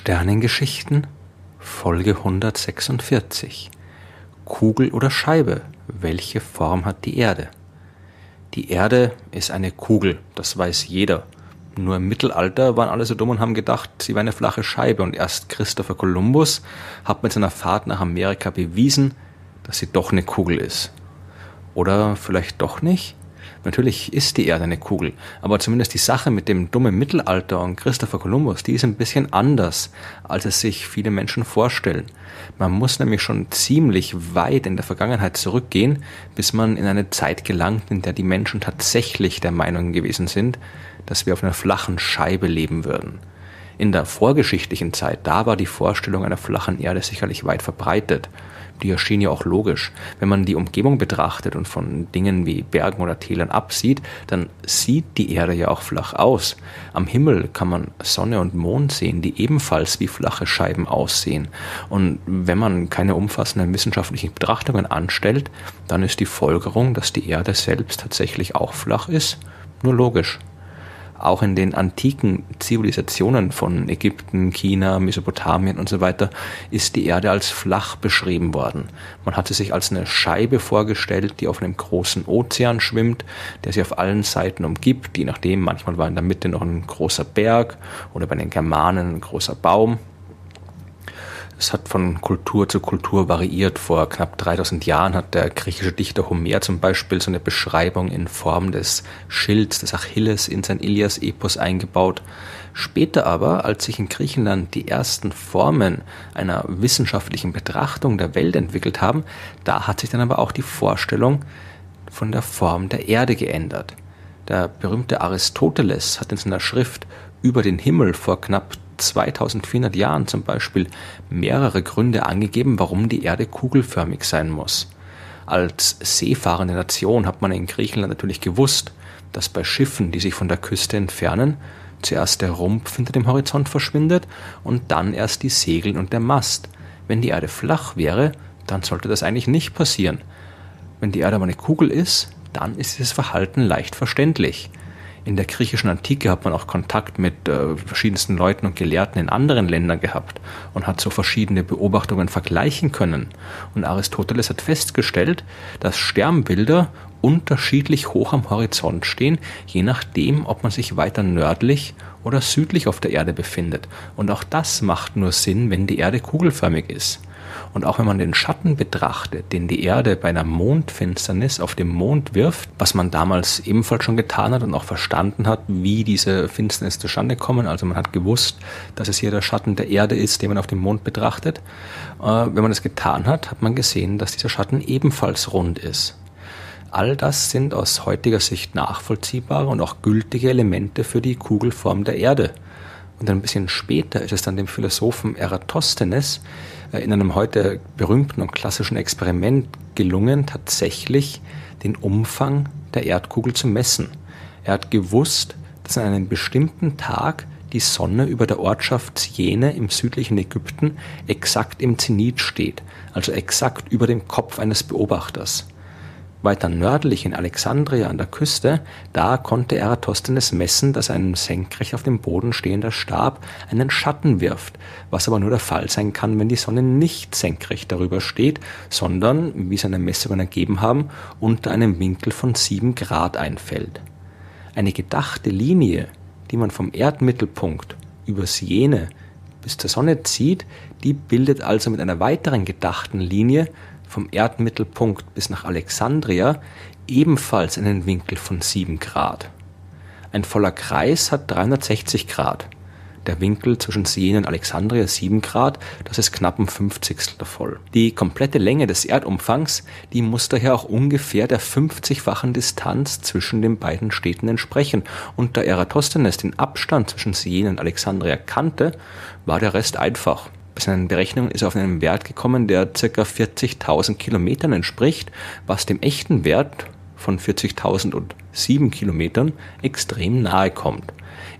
Sternengeschichten Folge 146 Kugel oder Scheibe? Welche Form hat die Erde? Die Erde ist eine Kugel, das weiß jeder. Nur im Mittelalter waren alle so dumm und haben gedacht, sie wäre eine flache Scheibe und erst Christopher Columbus hat mit seiner Fahrt nach Amerika bewiesen, dass sie doch eine Kugel ist. Oder vielleicht doch nicht? Natürlich ist die Erde eine Kugel, aber zumindest die Sache mit dem dummen Mittelalter und Christopher Columbus, die ist ein bisschen anders, als es sich viele Menschen vorstellen. Man muss nämlich schon ziemlich weit in der Vergangenheit zurückgehen, bis man in eine Zeit gelangt, in der die Menschen tatsächlich der Meinung gewesen sind, dass wir auf einer flachen Scheibe leben würden. In der vorgeschichtlichen Zeit, da war die Vorstellung einer flachen Erde sicherlich weit verbreitet die erschien ja auch logisch. Wenn man die Umgebung betrachtet und von Dingen wie Bergen oder Tälern absieht, dann sieht die Erde ja auch flach aus. Am Himmel kann man Sonne und Mond sehen, die ebenfalls wie flache Scheiben aussehen. Und wenn man keine umfassenden wissenschaftlichen Betrachtungen anstellt, dann ist die Folgerung, dass die Erde selbst tatsächlich auch flach ist, nur logisch. Auch in den antiken Zivilisationen von Ägypten, China, Mesopotamien und so weiter ist die Erde als flach beschrieben worden. Man hatte sich als eine Scheibe vorgestellt, die auf einem großen Ozean schwimmt, der sie auf allen Seiten umgibt, je nachdem, manchmal war in der Mitte noch ein großer Berg oder bei den Germanen ein großer Baum. Es hat von Kultur zu Kultur variiert. Vor knapp 3000 Jahren hat der griechische Dichter Homer zum Beispiel so eine Beschreibung in Form des Schilds des Achilles in sein Ilias-Epos eingebaut. Später aber, als sich in Griechenland die ersten Formen einer wissenschaftlichen Betrachtung der Welt entwickelt haben, da hat sich dann aber auch die Vorstellung von der Form der Erde geändert. Der berühmte Aristoteles hat in seiner Schrift über den Himmel vor knapp 2400 Jahren zum Beispiel mehrere Gründe angegeben, warum die Erde kugelförmig sein muss. Als seefahrende Nation hat man in Griechenland natürlich gewusst, dass bei Schiffen, die sich von der Küste entfernen, zuerst der Rumpf hinter dem Horizont verschwindet und dann erst die Segel und der Mast. Wenn die Erde flach wäre, dann sollte das eigentlich nicht passieren. Wenn die Erde aber eine Kugel ist, dann ist dieses Verhalten leicht verständlich. In der griechischen Antike hat man auch Kontakt mit äh, verschiedensten Leuten und Gelehrten in anderen Ländern gehabt und hat so verschiedene Beobachtungen vergleichen können. Und Aristoteles hat festgestellt, dass Sternbilder unterschiedlich hoch am Horizont stehen, je nachdem, ob man sich weiter nördlich oder südlich auf der Erde befindet. Und auch das macht nur Sinn, wenn die Erde kugelförmig ist. Und auch wenn man den Schatten betrachtet, den die Erde bei einer Mondfinsternis auf dem Mond wirft, was man damals ebenfalls schon getan hat und auch verstanden hat, wie diese Finsternis zustande kommen. Also man hat gewusst, dass es hier der Schatten der Erde ist, den man auf dem Mond betrachtet. Äh, wenn man das getan hat, hat man gesehen, dass dieser Schatten ebenfalls rund ist. All das sind aus heutiger Sicht nachvollziehbare und auch gültige Elemente für die Kugelform der Erde. Und ein bisschen später ist es dann dem Philosophen Eratosthenes in einem heute berühmten und klassischen Experiment gelungen, tatsächlich den Umfang der Erdkugel zu messen. Er hat gewusst, dass an einem bestimmten Tag die Sonne über der Ortschaft Siene im südlichen Ägypten exakt im Zenit steht, also exakt über dem Kopf eines Beobachters. Weiter nördlich in Alexandria an der Küste, da konnte Eratosthenes messen, dass ein senkrecht auf dem Boden stehender Stab einen Schatten wirft, was aber nur der Fall sein kann, wenn die Sonne nicht senkrecht darüber steht, sondern, wie seine Messungen ergeben haben, unter einem Winkel von sieben Grad einfällt. Eine gedachte Linie, die man vom Erdmittelpunkt über Siene bis zur Sonne zieht, die bildet also mit einer weiteren gedachten Linie vom Erdmittelpunkt bis nach Alexandria ebenfalls einen Winkel von 7 Grad. Ein voller Kreis hat 360 Grad. Der Winkel zwischen Siena und Alexandria 7 Grad, das ist knapp ein Fünfzigstel voll. Die komplette Länge des Erdumfangs, die muss daher auch ungefähr der 50-fachen Distanz zwischen den beiden Städten entsprechen. Und da Eratosthenes den Abstand zwischen Siena und Alexandria kannte, war der Rest einfach. Seinen Berechnungen ist er auf einen Wert gekommen, der ca. 40.000 Kilometern entspricht, was dem echten Wert von 40.007 Kilometern extrem nahe kommt.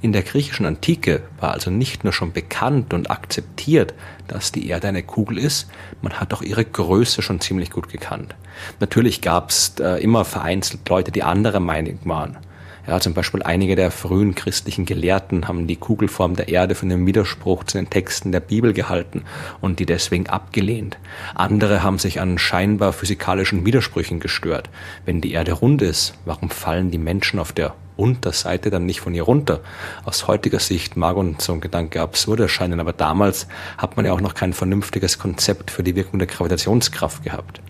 In der griechischen Antike war also nicht nur schon bekannt und akzeptiert, dass die Erde eine Kugel ist, man hat auch ihre Größe schon ziemlich gut gekannt. Natürlich gab es äh, immer vereinzelt Leute, die anderer Meinung waren. Ja, zum Beispiel einige der frühen christlichen Gelehrten haben die Kugelform der Erde für einen Widerspruch zu den Texten der Bibel gehalten und die deswegen abgelehnt. Andere haben sich an scheinbar physikalischen Widersprüchen gestört. Wenn die Erde rund ist, warum fallen die Menschen auf der Unterseite dann nicht von ihr runter? Aus heutiger Sicht mag uns so ein Gedanke absurd erscheinen, aber damals hat man ja auch noch kein vernünftiges Konzept für die Wirkung der Gravitationskraft gehabt.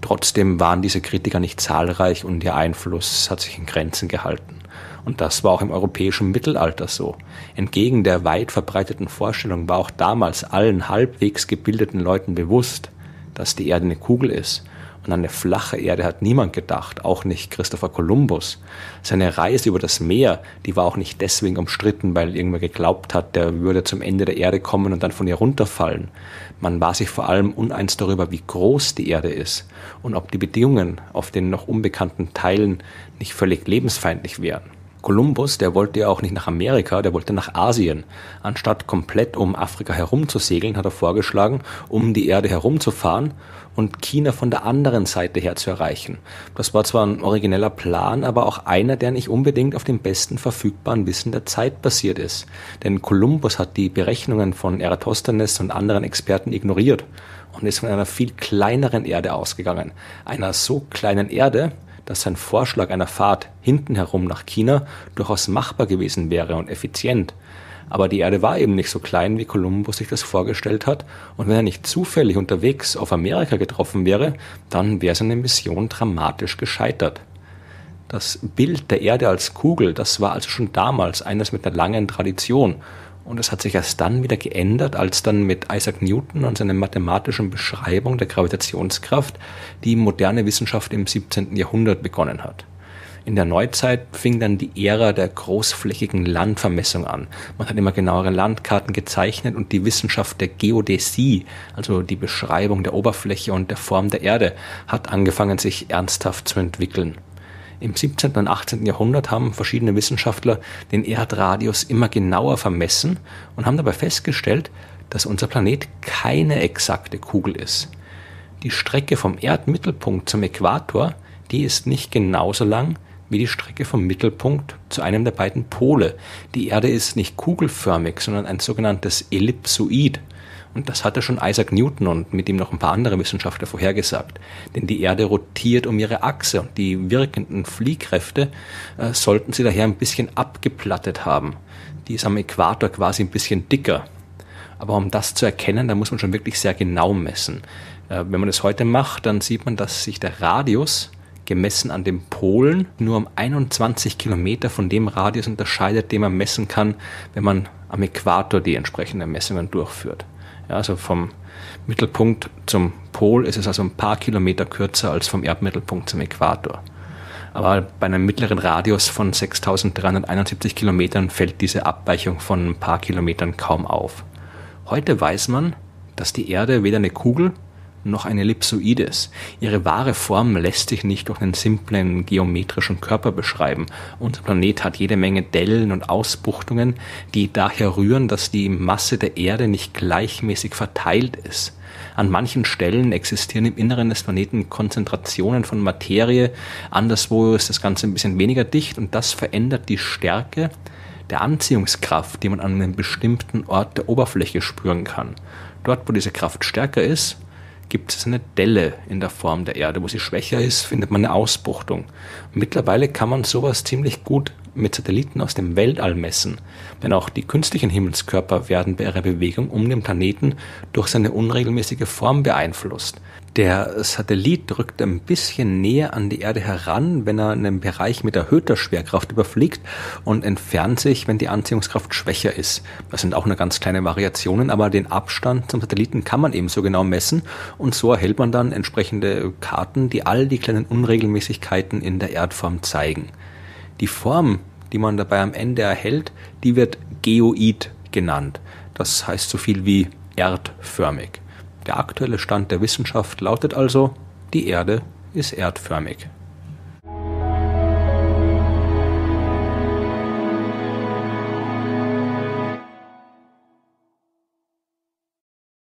Trotzdem waren diese Kritiker nicht zahlreich und ihr Einfluss hat sich in Grenzen gehalten. Und das war auch im europäischen Mittelalter so. Entgegen der weit verbreiteten Vorstellung war auch damals allen halbwegs gebildeten Leuten bewusst, dass die Erde eine Kugel ist an eine flache Erde hat niemand gedacht, auch nicht Christopher Columbus. Seine Reise über das Meer, die war auch nicht deswegen umstritten, weil irgendwer geglaubt hat, der würde zum Ende der Erde kommen und dann von ihr runterfallen. Man war sich vor allem uneins darüber, wie groß die Erde ist und ob die Bedingungen auf den noch unbekannten Teilen nicht völlig lebensfeindlich wären. Kolumbus, der wollte ja auch nicht nach Amerika, der wollte nach Asien. Anstatt komplett um Afrika herumzusegeln, hat er vorgeschlagen, um die Erde herumzufahren und China von der anderen Seite her zu erreichen. Das war zwar ein origineller Plan, aber auch einer, der nicht unbedingt auf dem besten verfügbaren Wissen der Zeit basiert ist. Denn Kolumbus hat die Berechnungen von Eratosthenes und anderen Experten ignoriert und ist von einer viel kleineren Erde ausgegangen. Einer so kleinen Erde, dass sein Vorschlag einer Fahrt hinten herum nach China durchaus machbar gewesen wäre und effizient. Aber die Erde war eben nicht so klein, wie Kolumbus sich das vorgestellt hat, und wenn er nicht zufällig unterwegs auf Amerika getroffen wäre, dann wäre seine Mission dramatisch gescheitert. Das Bild der Erde als Kugel, das war also schon damals eines mit einer langen Tradition und es hat sich erst dann wieder geändert, als dann mit Isaac Newton und seiner mathematischen Beschreibung der Gravitationskraft die moderne Wissenschaft im 17. Jahrhundert begonnen hat. In der Neuzeit fing dann die Ära der großflächigen Landvermessung an. Man hat immer genauere Landkarten gezeichnet und die Wissenschaft der Geodäsie, also die Beschreibung der Oberfläche und der Form der Erde, hat angefangen sich ernsthaft zu entwickeln. Im 17. und 18. Jahrhundert haben verschiedene Wissenschaftler den Erdradius immer genauer vermessen und haben dabei festgestellt, dass unser Planet keine exakte Kugel ist. Die Strecke vom Erdmittelpunkt zum Äquator, die ist nicht genauso lang wie die Strecke vom Mittelpunkt zu einem der beiden Pole. Die Erde ist nicht kugelförmig, sondern ein sogenanntes Ellipsoid. Und das hatte schon Isaac Newton und mit ihm noch ein paar andere Wissenschaftler vorhergesagt. Denn die Erde rotiert um ihre Achse und die wirkenden Fliehkräfte äh, sollten sie daher ein bisschen abgeplattet haben. Die ist am Äquator quasi ein bisschen dicker. Aber um das zu erkennen, da muss man schon wirklich sehr genau messen. Äh, wenn man das heute macht, dann sieht man, dass sich der Radius gemessen an den Polen nur um 21 Kilometer von dem Radius unterscheidet, den man messen kann, wenn man am Äquator die entsprechenden Messungen durchführt. Ja, also vom Mittelpunkt zum Pol ist es also ein paar Kilometer kürzer als vom Erdmittelpunkt zum Äquator. Aber bei einem mittleren Radius von 6371 Kilometern fällt diese Abweichung von ein paar Kilometern kaum auf. Heute weiß man, dass die Erde weder eine Kugel noch eine Ellipsoides. Ihre wahre Form lässt sich nicht durch einen simplen geometrischen Körper beschreiben. Unser Planet hat jede Menge Dellen und Ausbuchtungen, die daher rühren, dass die Masse der Erde nicht gleichmäßig verteilt ist. An manchen Stellen existieren im Inneren des Planeten Konzentrationen von Materie, anderswo ist das Ganze ein bisschen weniger dicht und das verändert die Stärke der Anziehungskraft, die man an einem bestimmten Ort der Oberfläche spüren kann. Dort, wo diese Kraft stärker ist, gibt es eine Delle in der Form der Erde. Wo sie schwächer ist, findet man eine Ausbuchtung. Mittlerweile kann man sowas ziemlich gut mit Satelliten aus dem Weltall messen, denn auch die künstlichen Himmelskörper werden bei ihrer Bewegung um den Planeten durch seine unregelmäßige Form beeinflusst. Der Satellit drückt ein bisschen näher an die Erde heran, wenn er einen Bereich mit erhöhter Schwerkraft überfliegt und entfernt sich, wenn die Anziehungskraft schwächer ist. Das sind auch nur ganz kleine Variationen, aber den Abstand zum Satelliten kann man eben so genau messen und so erhält man dann entsprechende Karten, die all die kleinen Unregelmäßigkeiten in der Erdform zeigen. Die Form, die man dabei am Ende erhält, die wird Geoid genannt. Das heißt so viel wie erdförmig. Der aktuelle Stand der Wissenschaft lautet also, die Erde ist erdförmig.